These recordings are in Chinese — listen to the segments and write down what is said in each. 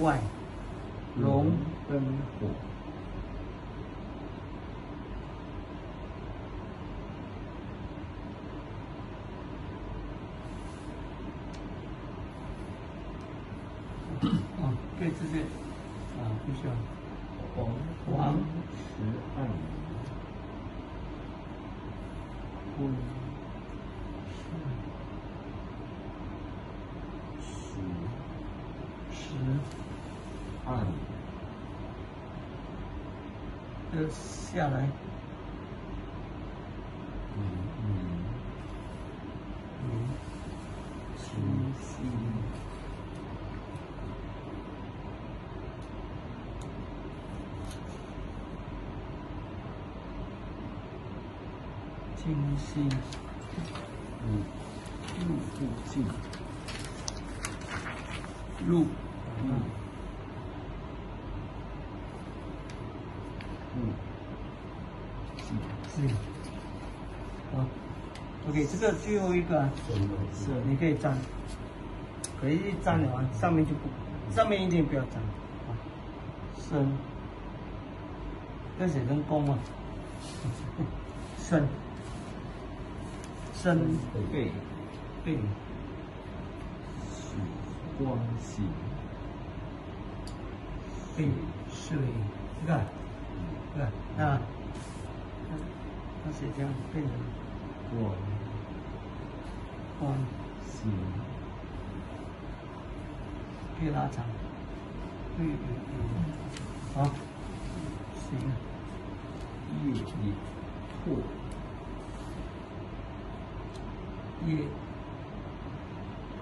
外龙灯火，啊，对这些啊，不需要。黄黄池暗。昏暗就下来。嗯嗯嗯清晰清晰嗯。路附近路路啊路近是好，OK，这个最后一个啊是你可以粘，可以粘了啊，上面就不，上面一定不要粘啊，生，要写成工啊，生，生背。背。曙光行背。水，这个这个啊，它写这样背的光光行可以拉长，对好，行。夜里拓叶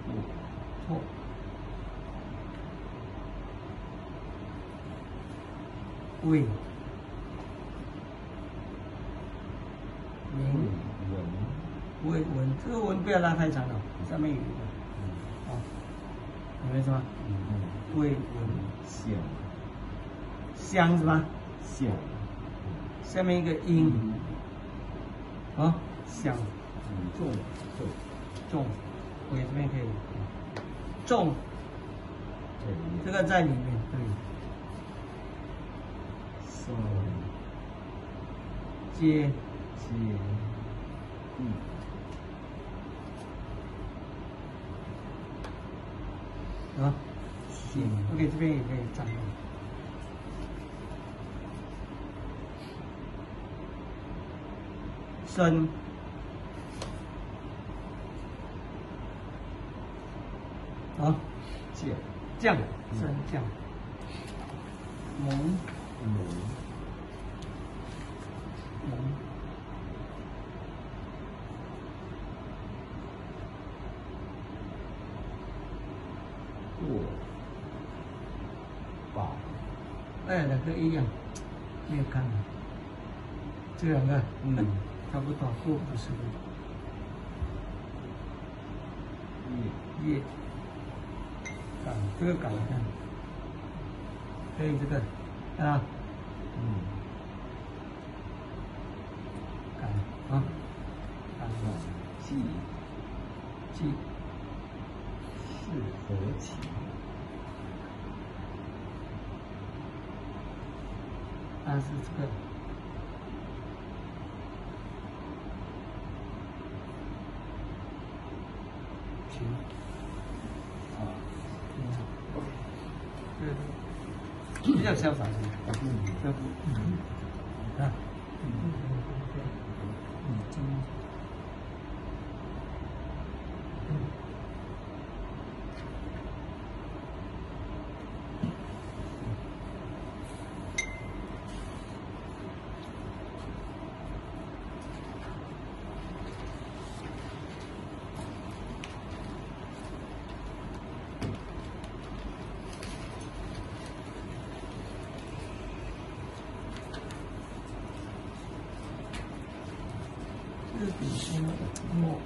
拓拓魏文明文魏文，这个文不要拉太长了，下面有一个，好，有没有什么？嗯魏文像香是吧？像下面一个音，啊，香重。重。重，我这边可以，重。这这个在里面，对，上接接地啊，行，OK，这边也可以站了。升啊，降。降升降，蒙龙蒙过把哎，两个一样，没有看，这两个嗯。差不多，过不是。夜叶，改这个改一下，可以这个啊，是何其但是这个行，啊挺好，对对，比较潇洒些，嗯要不，啊，嗯，ループもう。